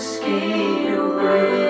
skate away.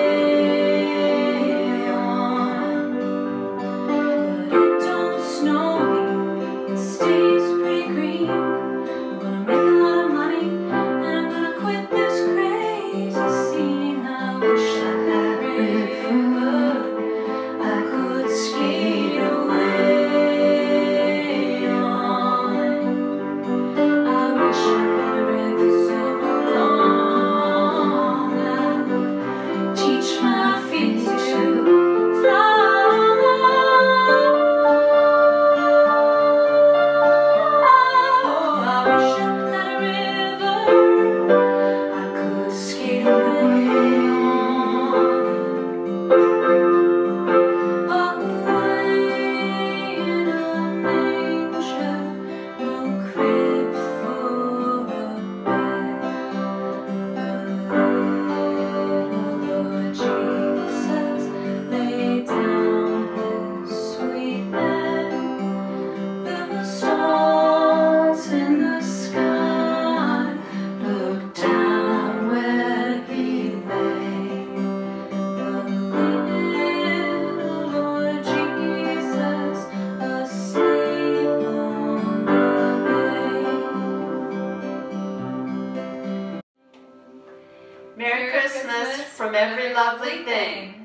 Merry Christmas from every lovely thing.